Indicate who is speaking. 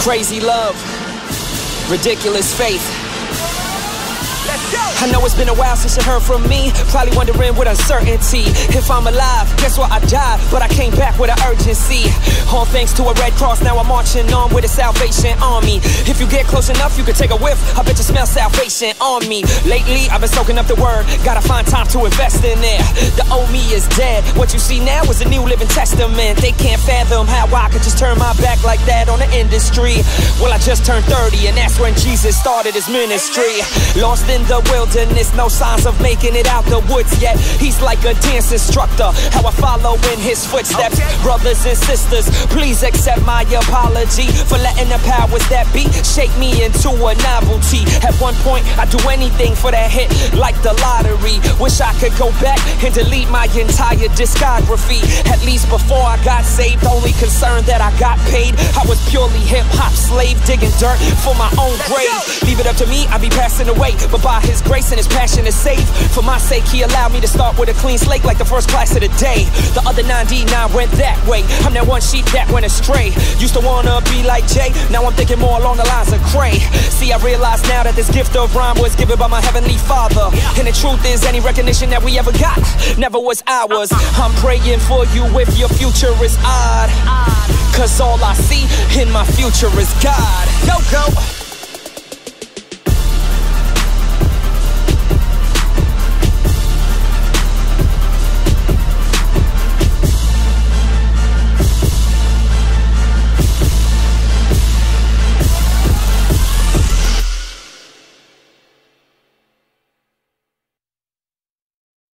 Speaker 1: Crazy love, ridiculous faith. I know it's been a while since you heard from me. Probably wondering with uncertainty if I'm alive. Guess what? I died, but I came back with an urgency. All thanks to a Red Cross, now I'm marching on with a Salvation Army. If you get close enough, you can take a whiff. I bet you smell salvation on me. Lately, I've been soaking up the word. Gotta find time to invest in it. The old me is dead. What you see now is a new living testament. They can't fathom how I could just turn my back like that on the industry. Well, I just turned 30, and that's when Jesus started his ministry. Lost in the wilderness, no signs of making it out the woods yet. He's like a dance instructor, how I follow in his footsteps. Brothers and sisters, please accept my apology for letting the powers that be shape me into a novelty. At one point, I'd do anything for that hit, like the lottery. Wish I could go back and delete my entire discography. At least before I got saved, only concerned that I got paid. Was purely hip hop slave, digging dirt for my own grave. Leave it up to me, I'd be passing away. But by his grace and his passion is safe. For my sake, he allowed me to start with a clean slate like the first class of the day. The other 99 went that way. I'm that one sheep that went astray. Used to wanna be like Jay, now I'm thinking more along the lines of Cray. See, I realize now that this gift of rhyme was given by my heavenly father. And the truth is, any recognition that we ever got never was ours. I'm praying for you if your future is odd. All I see in my future is God.